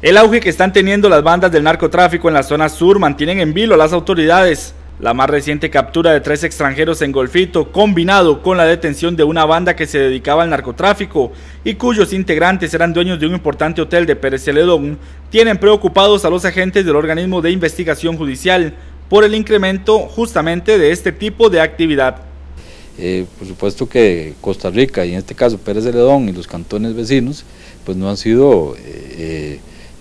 El auge que están teniendo las bandas del narcotráfico en la zona sur mantienen en vilo a las autoridades. La más reciente captura de tres extranjeros en Golfito, combinado con la detención de una banda que se dedicaba al narcotráfico y cuyos integrantes eran dueños de un importante hotel de Pérez Celedón, tienen preocupados a los agentes del organismo de investigación judicial por el incremento justamente de este tipo de actividad. Eh, por supuesto que Costa Rica y en este caso Pérez Celedón y los cantones vecinos pues no han sido eh,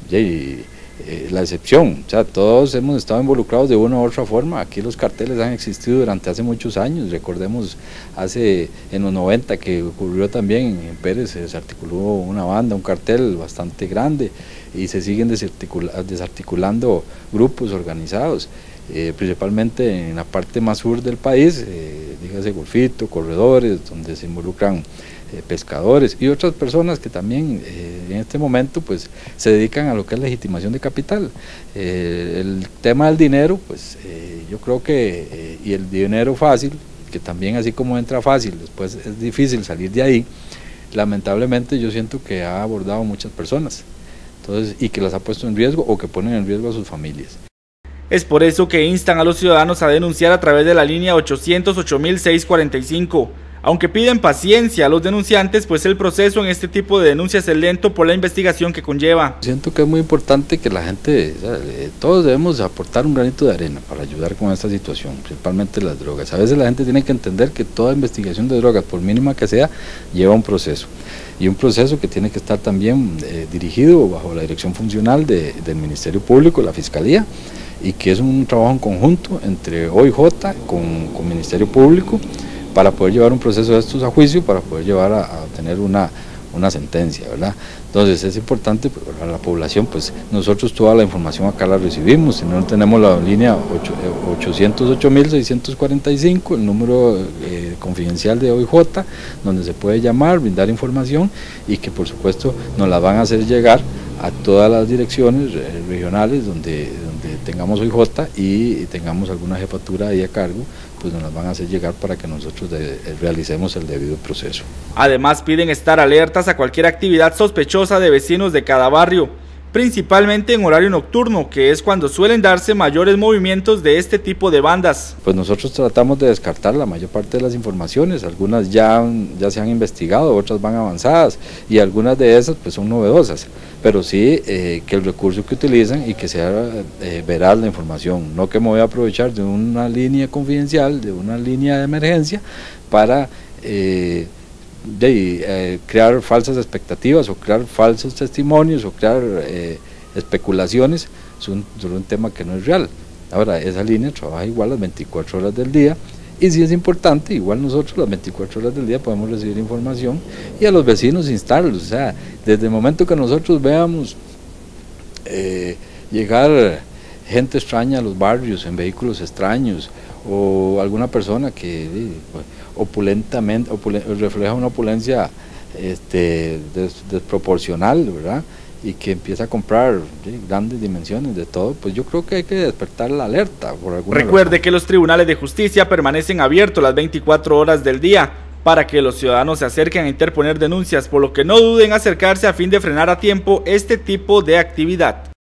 eh, la excepción, o sea, todos hemos estado involucrados de una u otra forma, aquí los carteles han existido durante hace muchos años, recordemos hace en los 90 que ocurrió también en Pérez, se desarticuló una banda, un cartel bastante grande y se siguen desarticulando grupos organizados, eh, principalmente en la parte más sur del país, eh, dígase Golfito, corredores, donde se involucran eh, pescadores y otras personas que también eh, en este momento pues se dedican a lo que es legitimación de capital. Eh, el tema del dinero, pues yo creo que, y el dinero fácil, que también así como entra fácil, después es difícil salir de ahí, lamentablemente yo siento que ha abordado muchas personas entonces, y que las ha puesto en riesgo o que ponen en riesgo a sus familias. Es por eso que instan a los ciudadanos a denunciar a través de la línea 808.645 aunque piden paciencia a los denunciantes, pues el proceso en este tipo de denuncias es lento por la investigación que conlleva. Siento que es muy importante que la gente, todos debemos aportar un granito de arena para ayudar con esta situación, principalmente las drogas. A veces la gente tiene que entender que toda investigación de drogas, por mínima que sea, lleva un proceso. Y un proceso que tiene que estar también eh, dirigido bajo la dirección funcional del Ministerio Público, la Fiscalía, y que es un trabajo en conjunto entre OIJ con, con Ministerio Público para poder llevar un proceso de estos a juicio, para poder llevar a, tener una, una sentencia, ¿verdad? Entonces es importante pues, para la población, pues nosotros toda la información acá la recibimos, si no tenemos la línea 808.645, el número eh, confidencial de OIJ, donde se puede llamar, brindar información y que por supuesto nos la van a hacer llegar a todas las direcciones eh, regionales donde, donde tengamos OIJ y tengamos alguna jefatura ahí a cargo pues nos las van a hacer llegar para que nosotros realicemos el debido proceso. Además piden estar alertas a cualquier actividad sospechosa de vecinos de cada barrio, principalmente en horario nocturno, que es cuando suelen darse mayores movimientos de este tipo de bandas. Pues nosotros tratamos de descartar la mayor parte de las informaciones, algunas ya, ya se han investigado, otras van avanzadas y algunas de esas pues son novedosas, pero sí eh, que el recurso que utilizan y que sea eh, veraz la información, no que me voy a aprovechar de una línea confidencial, de una línea de emergencia para... Eh, de, eh, crear falsas expectativas o crear falsos testimonios o crear eh, especulaciones sobre un, tema que no es real. Ahora, esa línea trabaja igual las 24 horas del día y si es importante, igual nosotros las 24 horas del día podemos recibir información y a los vecinos instarlos. O sea, desde el momento que nosotros veamos eh, llegar gente extraña a los barrios en vehículos extraños o alguna persona que pues, opulentamente refleja una opulencia este, desproporcional, ¿verdad? y que empieza a comprar grandes dimensiones de todo, pues yo creo que hay que despertar la alerta. Por Recuerde que los tribunales de justicia permanecen abiertos las 24 horas del día para que los ciudadanos se acerquen a interponer denuncias, por lo que no duden acercarse a fin de frenar a tiempo este tipo de actividad.